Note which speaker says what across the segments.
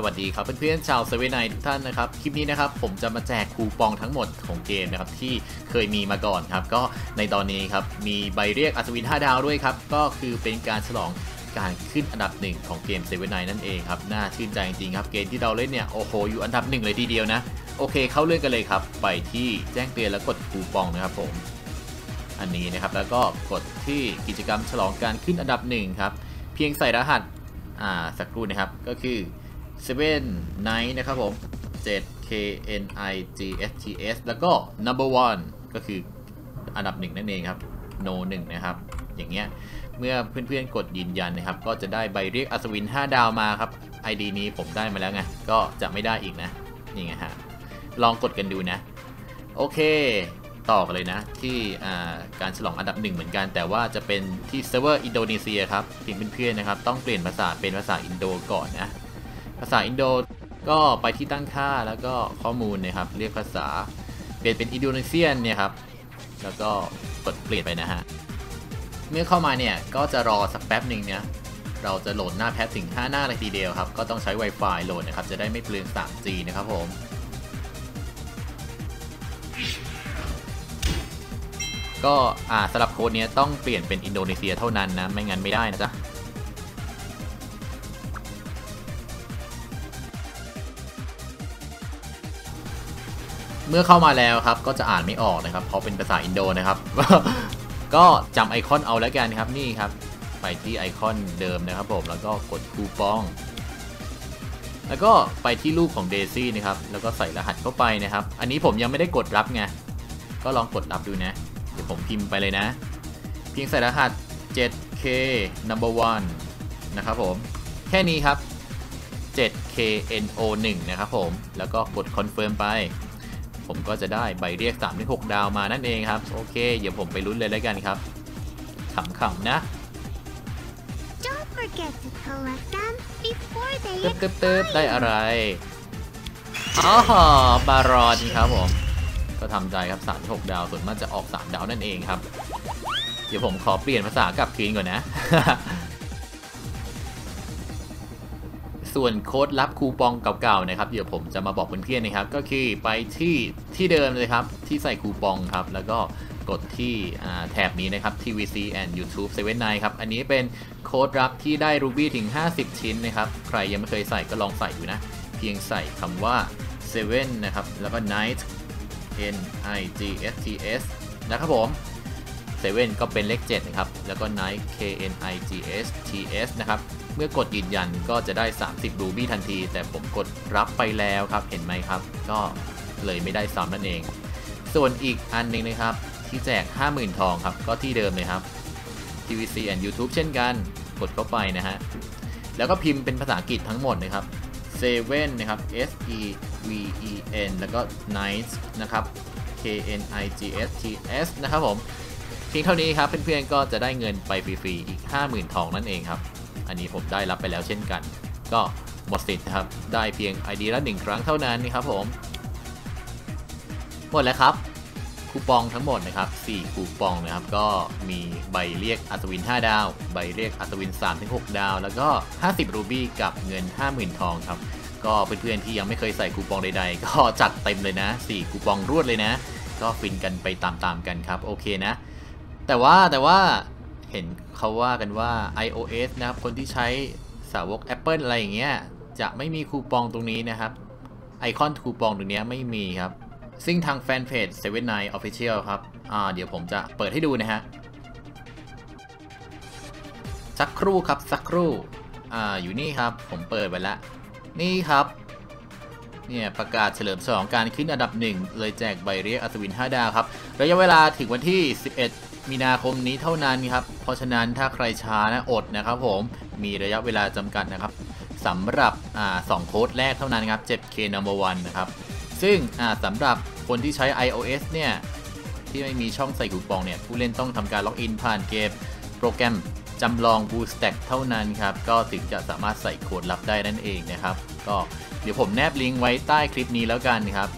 Speaker 1: สวัสดีครับเพื่อนๆชาวเซเว่นไนทุกท่านนะครับ คลิปนี้นะครับผมจะมาแจกคูปองทั้งหมดของเกมนะครับที่เคยมีมาก่อนครับ ก็ในตอนนี้ครับมีใบเรียกอัศวิน5ดาวด้วยครับ ก็คือเป็นการฉลองการขึ้นอันดับหนึ่งของเกมเซเว่นไนนั่นเองครับ น่าชื่นใจจริงๆครับ เกมที่เราเล่นเนี่ยโอ้โหอยู่อันดับหนึ่งเลยทีเดียวนะ โอเคเข้าเรื่องกันเลยครับ ไปที่แจ้งเตือนแล้วกดคูปองนะครับผม อันนี้นะครับแล้วก็กดที่กิจกรรมฉลองการขึ้นอันดับหนึ่งครับ เพียงใส่รหัส อ่าสักครู่นะครับก็คือ 7 night นะครับผม 7 k n i g s t s แล้วก็ number one ก็คืออันดับหนึ่งนั่นเองครับ no 1นะครับ อย่างเงี้ย เมื่อเพื่อนๆ กดยืนยันนะครับ ก็จะได้ใบเรียกอัศวิน 5 ดาวมาครับ ID นี้ผมได้มาแล้วไง ก็จะไม่ได้อีกนะ นี่ไงฮะ ลองกดกันดูนะ โอเค ต่อกันเลยนะ ที่การฉลองอันดับหนึ่งเหมือนกัน แต่ว่าจะเป็นที่เซิร์ฟเวอร์อินโดนีเซียครับเพียงเพื่อนๆนะครับ ต้องเปลี่ยนภาษาเป็นภาษาอินโดก่อนนะ ภาษาอินโดก็ไปที่ตั้งค่าแล้วก็ข้อมูลนะครับเรียกภาษาเปลี่ยนเป็นอินโดนีเซียนเนี่ยครับ แล้วก็กดเปลี่ยนไปนะฮะ เมื่อเข้ามาเนี่ยก็จะรอสักแป๊บหนึ่งเนี่ยเราจะโหลดหน้า patch ถึง 5 หน้าเลยทีเดียวครับ ก็ต้องใช้ Wi-Fi โหลดนะครับ จะได้ไม่เปลือง 3G นะครับผม ก็อ่าสำหรับโค้ดนี้ต้องเปลี่ยนเป็นอินโดนีเซียเท่านั้นนะ ไม่งั้นไม่ได้นะจ๊ะ เมื่อเข้ามาแล้วครับก็จะอ่านไม่ออกนะครับเพราะเป็นภาษาอินโดนะครับ ก็จำไอคอนเอาแล้วกันครับนี่ครับ ไปที่ไอคอนเดิมนะครับผมแล้วก็กดคูปอง แล้วก็ไปที่รูปของเดซี่นะครับแล้วก็ใส่รหัสเข้าไปนะครับ อันนี้ผมยังไม่ได้กดรับไงก็ลองกดรับดูนะเดี๋ยวผมพิมพ์ไปเลยนะ เพียงใส่รหัส 7k number one นะครับผมแค่นี้ครับ 7kno1 นะครับผมแล้วก็กดคอนเฟิร์มไป ผมก็จะได้ใบเรียก3 6ดาวมานั่นเองครับ โอเค เดี๋ยวผมไปลุ้นเลยแล้วกันครับขำๆนะ
Speaker 2: Don't forget to collect them before they
Speaker 1: ตึ๊บตึ๊บ
Speaker 2: expire.
Speaker 1: ตึ๊บได้อะไรอ๋อบารอนครับผม ก็ทำใจครับ3 6ดาวส่วนมากจะออก 3 ดาวนั่นเองครับ เดี๋ยวผมขอเปลี่ยนภาษากลับคืนก่อนนะ ส่วนโค้ดรับคูปองเก่าๆนะครับเดี๋ยวผมจะมาบอกเพื่อนๆนะครับ ก็คือไปที่ที่เดิมเลยครับ ที่ใส่คูปองครับ แล้วก็กดที่แถบนี้นะครับ TVC and YouTube 79ครับ อันนี้เป็นโค้ดรับที่ได้ Ruby ถึง 50 ชิ้นนะครับ ใครยังไม่เคยใส่ก็ลองใส่ดูนะ เพียงใส่คำว่า7นะครับ แล้วก็ night n i g s t s นะครับผม7ก็เป็นเลข7นะครับ แล้วก็ night k n i g s t s นะครับ เมื่อกดยืนยันก็จะได้ 30 รูบี้ทันที แต่ผมกดรับไปแล้วครับ เห็นไหมครับ ก็เลยไม่ได้ซ้ำนั่นเอง ส่วนอีกอันหนึ่งนะครับ ที่แจก 50,000 ทองครับ ก็ที่เดิมเลยครับ TVC and YouTube เช่นกัน กดเข้าไปนะฮะ แล้วก็พิมพ์เป็นภาษาอังกฤษทั้งหมดนะครับ7นะครับ S E V E N แล้วก็ night นะครับ K N I G S T S นะครับผม เพียงเท่านี้ครับ เพื่อนๆก็จะได้เงินไปฟรีๆอีก 50,000 ทองนั่นเองครับ อันนี้ผมได้รับไปแล้วเช่นกัน ก็หมดสิทธิ์นะครับ ได้เพียง ID ละ1ครั้งเท่านั้นนี่ครับผม หมดแล้วครับ คูปองทั้งหมดนะครับ 4 คูปองนะครับ ก็มีใบเรียกอัศวิน 5 ดาว ใบเรียกอัศวิน 3-6 ดาว แล้วก็ 50 รูบี้กับเงิน 50,000 ทองครับก็เพื่อนๆที่ยังไม่เคยใส่คูปองใดๆ ก็จัดเต็มเลยนะ 4 คูปองรวดเลยนะ ก็ฟินกันไปตามๆกันครับ โอเคนะ แต่ว่าแต่ว่า เห็นเขาว่ากันว่า iOS นะครับ คนที่ใช้สาวก Apple อะไรอย่างเงี้ย จะไม่มีคูปองตรงนี้นะครับ ไอคอนคูปองตรงนี้ไม่มีครับ ซึ่งทางแฟนเพจ79 Official ครับ อ่า เดี๋ยวผมจะเปิดให้ดูนะฮะ สักครู่ครับ สักครู่ อ่า อยู่นี่ครับ ผมเปิดไปแล้ว นี่ครับ เนี่ย ประกาศเฉลิมฉลองการขึ้นอันดับหนึ่งเลยแจกใบเรียกอัศวิน 5 ดาวครับ ระยะเวลาถึงวันที่ 11 มีนาคมนี้เท่านั้นครับ เพราะฉะนั้นถ้าใครช้านะอดนะครับผม มีระยะเวลาจำกัดนะครับสำหรับอ่าสองโค้ดแรกเท่านั้นครับ 7K number one นะครับ ซึ่งอ่าสำหรับคนที่ใช้ iOS เนี่ยที่ไม่มีช่องใส่คูปองเนี่ยผู้เล่นต้องทำการล็อกอินผ่านเกมโปรแกรมจำลอง BoostStack เท่านั้นครับ ก็ถึงจะสามารถใส่โค้ดลับได้นั่นเองนะครับ ก็เดี๋ยวผมแนบลิงก์ไว้ใต้คลิปนี้แล้วกันครับ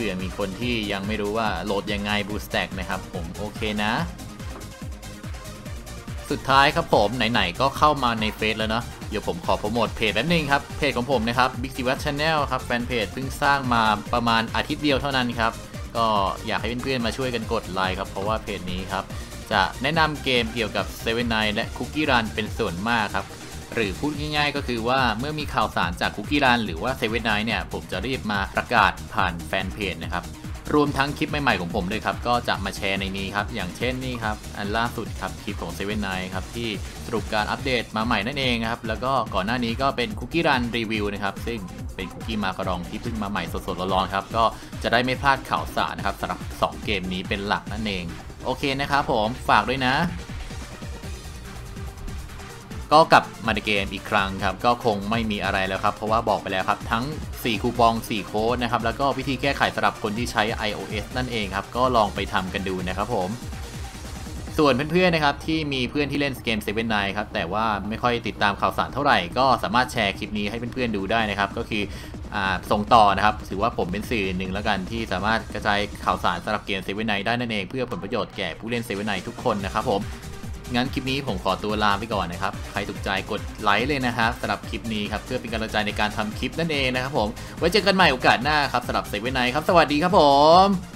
Speaker 1: ผื่อมีคนที่ยังไม่รู้ว่าโหลดยังไง BoostStack นะครับผมโอเคนะ สุดท้ายครับผมไหนๆก็เข้ามาในเฟซแล้วเนาะเดี๋ยวผมขอโปรโมทเพจแป๊บนึงครับ เพจของผมนะครับ Big s i w a t Channel ครับแฟนเพจเพิ่งสร้างมาประมาณอาทิตย์เดียวเท่านั้นครับ ก็อยากให้เพื่อนๆมาช่วยกันกดไลค์ครับ เพราะว่าเพจนี้ครับ จะแนะนำเกมเกี่ยวกับ7 n 9และ Cookie Run เป็นส่วนมากครับ หรือพูดง่ายๆ ก็คือว่าเมื่อมีข่าวสารจาก Cookie Run หรือว่า7 n 9เนี่ยผมจะรีบมาประกาศผ่านแฟนเพจนะครับรวมทั้งคลิปใหม่ๆของผมด้วยครับ ก็จะมาแชร์ในนี้ครับ อย่างเช่นนี่ครับ อันล่าสุดครับคลิปของ7 n 9ครับ ที่สรุปการอัปเดตมาใหม่นั่นเองครับ แล้วก็ก่อนหน้านี้ก็เป็นคุกกี้รันรีวิวนะครับ ซึ่งเป็นคุกกี้มาการองที่เพิ่งมาใหม่สดๆร้อนๆครับ ก็จะได้ไม่พลาดข่าวสารนะครับสำหรับ 2 เกมนี้เป็นหลักนั่นเอง โอเคนะครับผมฝากด้วยนะ ก็กลับมาในเกมอีกครั้งครับ ก็คงไม่มีอะไรแล้วครับ เพราะว่าบอกไปแล้วครับ ทั้ง 4 คูปอง 4 โค้ดนะครับ แล้วก็วิธีแก้ไขสำหรับคนที่ใช้ iOS นั่นเองครับ ก็ลองไปทำกันดูนะครับผม ส่วนเพื่อนๆนะครับ ที่มีเพื่อนที่เล่นเกม7 n 9ครับ แต่ว่าไม่ค่อยติดตามข่าวสารเท่าไหร่ ก็สามารถแชร์คลิปนี้ให้เพื่อนๆดูได้นะครับ ก็คืออส่งต่อนะครับ ถือว่าผมเป็นสื่อหนึ่งแล้วกันที่สามารถกระจายข่าวสารสำหรับเกม7 n 9ไนได้นั่นเอง เพื่อผลประโยชน์แก่ผู้เล่น7 n 9ทุกคนนะครับผม งั้นคลิปนี้ผมขอตัวลาไปก่อนนะครับ ใครถูกใจกดไลค์เลยนะครับสำหรับคลิปนี้ครับเพื่อเป็นกำลังใจในการทำคลิปนั่นเองนะครับผม ไว้เจอกันใหม่โอกาสหน้าครับสำหรับเซเว่นไนครับ สวัสดีครับผม